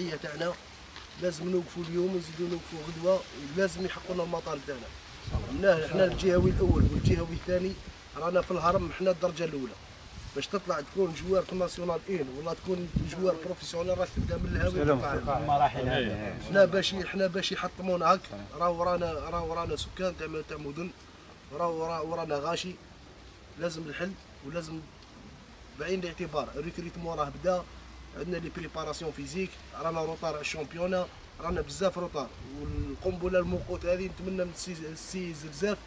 الصحيه تاعنا. لازم نوقفوا اليوم ونزيدوا نوقفوا غدوة ولازم يحققوا لنا المطالب تاعنا. حنا حنا الجهوي الأول والجهوي الثاني رانا في الهرم حنا الدرجة الأولى. باش تطلع تكون joueur في ال nationale une ولا تكون joueur professionnel راك تبدا من الهاوي المراحل هذه. حنا باش حنا باش يحطمونا هك راهو رانا راهو رانا سكان تاع تاع مدن. راهو راهو رانا غاشي. لازم الحل ولازم بعين الاعتبار. ال recrutement راه بدا. عندنا les préparations physiques رانا retard على ال championnat رانا بزاف retard والقنبلة الموقوت هذه نتمنى من السي السي زلزاف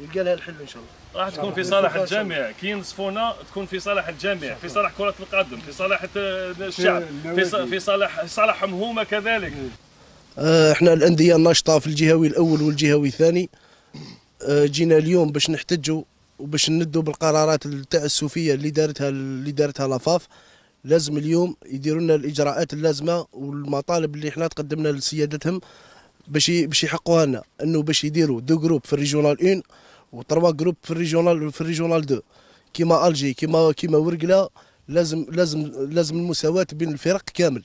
يلقى لها الحل إن شاء الله. راح تكون في صالح الجميع. كي ينصفونا تكون في صالح الجميع في صالح كرة القدم في صالح الشعب في في صالح صالحهم هما كذلك. آه، إحنا الأندية الناشطة في الجهوي الأول والجهوي الثاني. آه، جينا اليوم باش نحتجوا وباش ندوا بالقرارات التأسفية اللي دارتها اللي دارتها la FAF. لازم اليوم يديروا لنا الإجراءات اللازمة والمطالب اللي إحنا تقدمنا لسيادتهم باش باش يحقوها لنا. إنه باش يديروا deux groupes في ال régionale 1 و trois groupes في ال régionale في ال régionale 2 كيما ألجي كيما كيما ورقلة لازم لازم لازم المساواة بين الفرق كامل.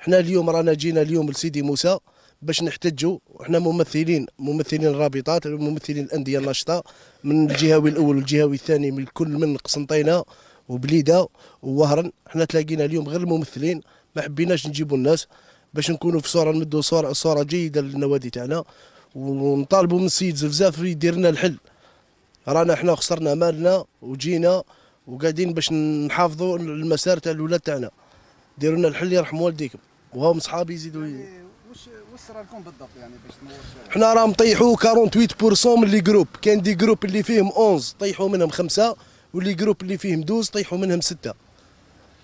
إحنا اليوم رانا جينا اليوم لسيدي موسى باش نحتجوا. إحنا ممثلين ممثلين الرابطات ممثلين الأندية الناشطة من الجهوي الأول والجهوي الثاني من كل من قسنطينة. وبليده ووهرن إحنا تلاقينا اليوم غير الممثلين ما حبيناش نجيبوا الناس باش نكونوا في صوره نمدوا صوره صوره جيدة للنوادي تاعنا. ونطالبوا من السيد زلزاف يدير لنا الحل. رانا إحنا خسرنا مالنا وجينا وقاعدين باش نحافظوا المسار تاع الاولاد تاعنا. ديروا لنا الحل يرحم والديكم. وهم صحابي يزيدوا ي- وش وش صرا لكم بالضبط يعني باش تنور حنا راه مطيحوا 48% من les groupes. كاين des groupes اللي فيهم 11 طيحوا منهم خمسة. و les groupes اللي فيهم 12 طيحوا منهم ستة.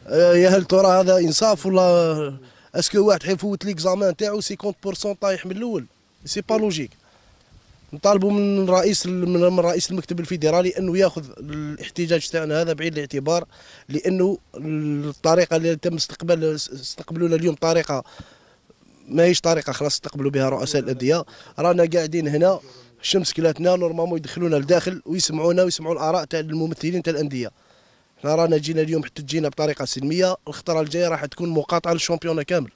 آه، يا هل ترى هذا إنصاف ولا est-ce que واحد حيفوت l'examen تاعو 50% طايح من الأول؟ c'est pas logique نطالبوا من رئيس من رئيس المكتب الفيدرالي إنه ياخذ الاحتجاج تاعنا هذا بعين الاعتبار لأنه الطريقة اللي تم استقبال استقبلونا اليوم طريقة ماهيش طريقة خلاص استقبلوا بها رؤساء الأندية. رانا قاعدين هنا. الشمس كلاتنا نورمالمون يدخلونا لداخل ويسمعونا ويسمعوا الآراء تاع الممثلين تاع الأندية. إحنا رانا جينا اليوم حتى جينا بطريقة سلمية الخطرة الجاية راح تكون مقاطعة للشامبيونا كامل.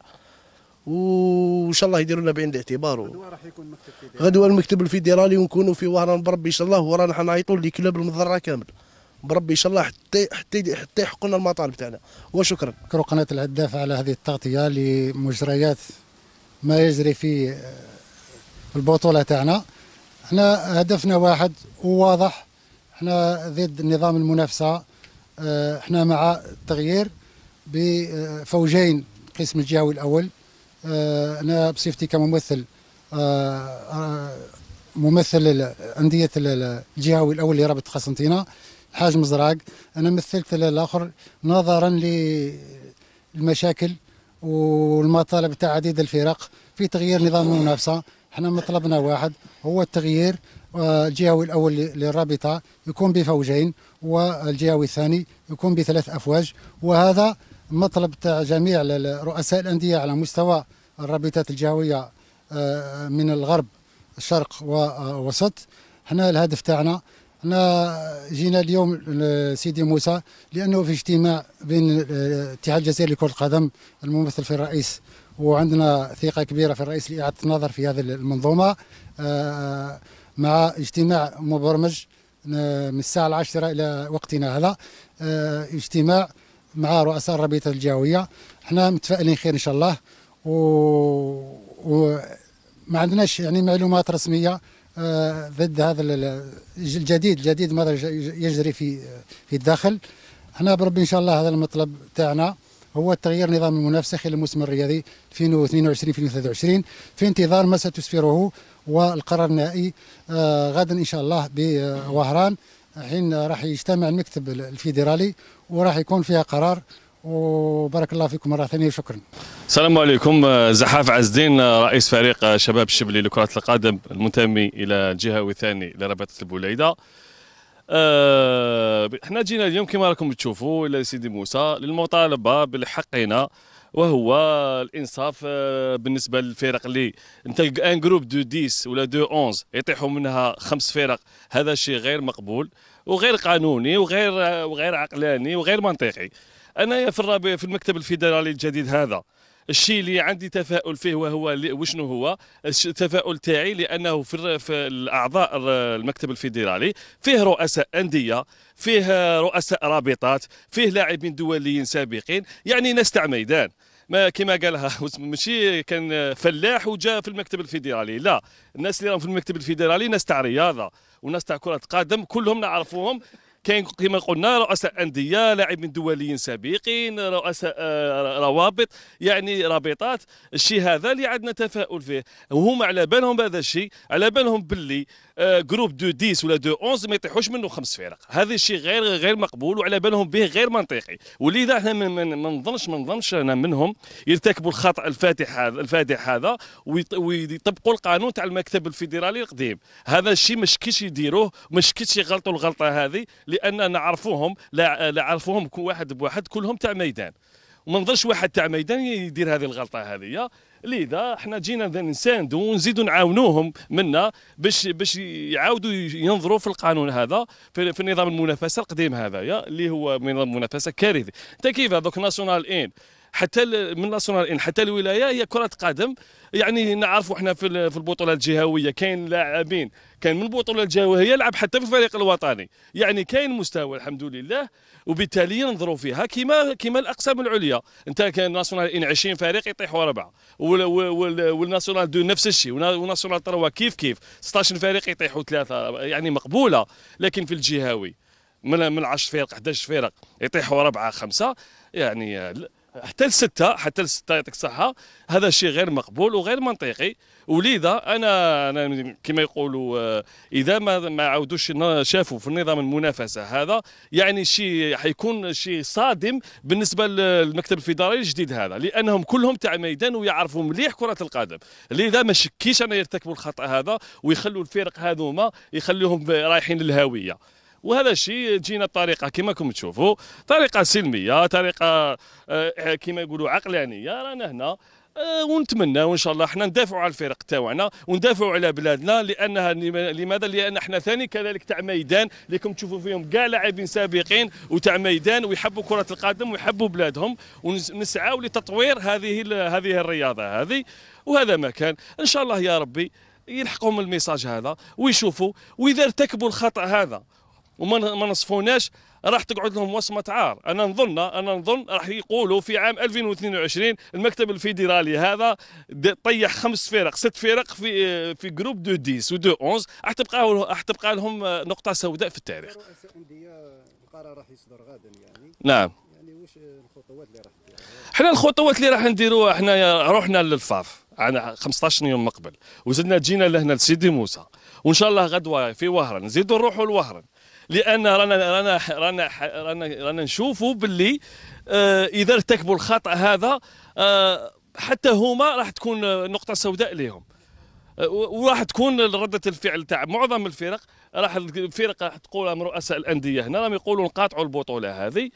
وإن شاء الله يديروا لنا بعين الاعتبار. غدوة راح يكون مكتب في غدوة المكتب الفيدرالي ونكونوا في وهران بربي إن شاء الله ورانا حنعيطوا لكلاب المضرة كامل. بربي إن شاء الله حتى حتى حتى يحققوا لنا المطالب تاعنا. وشكرا. أشكر قناة الهداف على هذه التغطية لمجريات ما يجري في البطولة تاعنا. إحنا هدفنا واحد وواضح. إحنا ضد نظام المنافسة. آه، إحنا مع التغيير بفوجين قسم الجهوي الأول. آه، أنا بصفتي كممثل آه، ممثل أندية الجهوي الأول لرابطة قسنطينة حاج مزراق أنا مثلت الآخر نظرا للمشاكل والمطالب تاع عديد الفرق في تغيير نظام المنافسة. إحنا مطلبنا واحد هو التغيير آه، الجهوي الأول للرابطة يكون بفوجين والجهوي الثاني يكون بثلاث أفواج. وهذا مطلب تاع جميع رؤساء الأندية على مستوى الرابطات الجهوية آه، من الغرب الشرق ووسط إحنا الهدف تاعنا إحنا جينا اليوم لسيدي موسى لأنه في اجتماع بين الاتحاد الجزائري لكرة القدم الممثل في الرئيس وعندنا ثقة كبيرة في الرئيس لإعادة النظر في هذه المنظومة آه، مع اجتماع مبرمج من الساعة العاشرة إلى وقتنا هذا آه، اجتماع مع رؤساء الرابطة الجهويه إحنا متفائلين خير إن شاء الله و, و... ما عندناش يعني معلومات رسمية ضد هذا ال- ال- الجديد الجديد ماذا يج- يجري في في الداخل. إحنا بربي إن شاء الله هذا المطلب تاعنا هو تغيير نظام المنافسة خلال الموسم الرياضي 2022 2023 في انتظار ما ستسفره والقرار النهائي. آه، غدا إن شاء الله بوهران. حين راح يجتمع المكتب الفيدرالي وراح يكون فيها قرار وبارك الله فيكم مرة ثانية وشكرا السلام عليكم آه، زحاف عز الدين آه، رئيس فريق آه، شباب الشبلي لكرة القدم المنتمي إلى الجهوي الثاني لرابطة البليدة. آه، إحنا جينا اليوم كما راكم تشوفوا إلى سيدي موسى للمطالبة بالحقنا وهو الإنصاف بالنسبة للفرق اللي أنت un groupe de 10 ولا de 11 يطيحوا منها خمس فرق هذا شيء غير مقبول وغير قانوني وغير وغير عقلاني وغير منطقي. أنا في في المكتب الفيدرالي الجديد هذا. الشيء اللي عندي تفاؤل فيه وهو وشنو هو؟ التفاؤل تاعي لأنه في, الأعضاء المكتب الفيدرالي فيه رؤساء أندية فيه رؤساء رابطات فيه لاعبين دوليين سابقين يعني ناس تاع ميدان. ما كما قالها ماشي كان فلاح وجاء في المكتب الفيدرالي. لا الناس اللي راهم في المكتب الفيدرالي ناس تاع رياضة وناس تاع كرة قدم كلهم نعرفوهم. كاين كما قلنا رؤساء أندية لاعبين دوليين سابقين رؤساء آه، روابط يعني رابطات. الشيء هذا اللي عندنا تفاؤل فيه. وهم على بالهم بهذا الشيء على بالهم باللي آه، groupe de 10 ولا de 11 ما يطيحوش منه خمس فرق. هذا الشيء غير غير مقبول وعلى بالهم به غير منطقي. ولذا إحنا ما- ما ما نظنش ما نظنش أنا منهم يرتكبوا الخطأ الفاتح هذا الفادح هذا ويط- ويطبقوا القانون تاع المكتب الفيدرالي القديم. هذا الشيء مش كيش يديروه مش كيش يغلطوا الغلطة هذه. لأن نعرفوهم لا نعرفوهم واحد بواحد كلهم تاع ميدان. وما نظنش واحد تاع ميدان يدير هذه الغلطة هذه. لذا إحنا جينا نساندوا ونزيدوا نعاونوهم منا باش باش يعاودوا ينظروا في القانون هذا في, في نظام المنافسة القديم هذا اللي هو نظام المنافسه كارثي. أنت كيف هذوك ناسيونال ان حتى من nationale un حتى الولاية هي كرة قدم. يعني نعرفوا إحنا في في البطولة الجهوية كاين لاعبين كان من البطولة الجهوية يلعب حتى في الفريق الوطني. يعني كاين مستوى الحمد لله وبالتالي ينظروا فيها كما كما الأقسام العليا. أنت كان nationale un 20 فريق يطيحوا اربعه وال- وال- وال nationale deux نفس الشيء ونا- و nationale trois كيف كيف. 16 فريق يطيحوا ثلاثة يعني مقبولة لكن في الجهوي من من 10 فرق 11 فرق يطيحوا اربعه خمسة يعني حتى الستة حتى الستة يعطيك الصحة. هذا الشيء غير مقبول وغير منطقي. ولذا أنا, أنا كما يقولوا آه، إذا ما ما عاودوش شافوا في النظام المنافسة هذا يعني شيء حيكون شيء صادم بالنسبة للمكتب الفيدرالي الجديد هذا. لأنهم كلهم تاع ميدان ويعرفوا مليح كرة القدم. لذا ما شكيش أنا يرتكبوا الخطأ هذا ويخلوا الفرق هذوما يخليهم رايحين للهاوية وهذا الشيء جينا بطريقه كما راكم تشوفوا. طريقة سلمية طريقة آه، كما يقولوا عقلانية. رانا هنا آه، ونتمنى وإن شاء الله إحنا ندافعوا على الفرق تاعنا وندافعوا على بلادنا لأنها لماذا؟ لأن إحنا ثاني كذلك تاع ميدان اللي تشوفوا فيهم كاع لاعبين سابقين وتاع ميدان ويحبوا كرة القدم ويحبوا بلادهم. ونسعوا لتطوير هذه هذه الرياضة هذه. وهذا ما كان. إن شاء الله يا ربي يلحقهم ال message هذا ويشوفوا وإذا ارتكبوا الخطأ هذا وما ما نصفوناش راح تقعد لهم وصمه عار أنا نظن أنا نظن راح يقولوا في عام 2022 المكتب الفيدرالي هذا طيح خمس فرق ست فرق في في groupe de 10 و de 11 راح تبقى راح تبقى لهم نقطة سوداء في التاريخ. رؤساء أندية القرار راح يصدر غدا يعني. نعم. يعني واش الخطوات اللي راح إحنا الخطوات اللي راح نديروها إحنا رحنا للفاف. عن 15 يوم من قبل وزدنا جينا لهنا لسيدي موسى. وإن شاء الله غدوة في وهران. نزيدوا نروحوا لوهران لأن رانا رانا رانا رانا رانا نشوفوا باللي آه إذا ارتكبوا الخطأ هذا آه حتى هما راح تكون آه، نقطة سوداء لهم آه، وراح تكون ردة الفعل تاع معظم الفرق راح الفرق راح تقول رؤساء الأندية. هنا راهم يقولوا نقاطعوا البطولة هذه.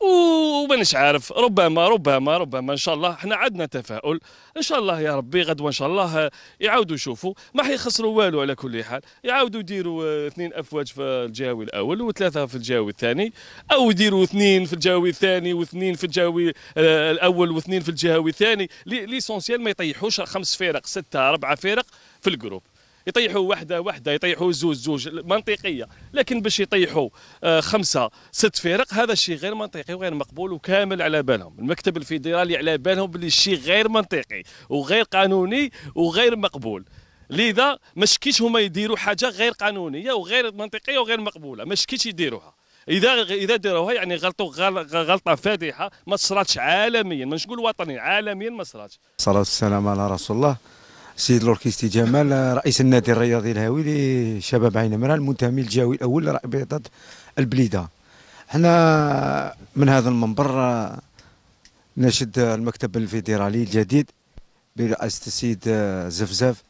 ومانيش عارف ربما ربما ربما إن شاء الله إحنا عندنا تفاؤل. إن شاء الله يا ربي غدوة إن شاء الله يعاودوا يشوفوا. ما حيخسروا والو على كل حال. يعاودوا يديروا آه، اثنين أفواج في الجهوي الأول وثلاثة في الجهوي الثاني أو يديروا اثنين في الجهوي الثاني واثنين في الجهوي آه، الأول واثنين في الجهوي الثاني. l'- l'essentiel ما يطيحوش خمس فرق ستة أربعة فرق في ال groupe. يطيحوا واحدة واحدة يطيحوا زوج زوج منطقية. لكن باش يطيحوا آه، خمسة ست فرق هذا الشيء غير منطقي وغير مقبول وكامل على بالهم. المكتب الفيدرالي على بالهم باللي الشيء غير منطقي وغير قانوني وغير مقبول. لذا ما شكيش هما يديروا حاجة غير قانونية وغير منطقية وغير مقبولة. ما شكيش يديروها. إذا إذا داروها يعني غلطوا غل- غلطة فادحة ما صراتش عالميا. مش نقول وطنيا عالميا ما صراتش الصلاة والسلام على رسول الله. السيد لوركيستي جمال رئيس النادي الرياضي الهاوي لشباب عين مران المنتمي الجهوي الأول لرابطة البليدة. إحنا من هذا المنبر نشد المكتب الفيدرالي الجديد برئاسة السيد زفزاف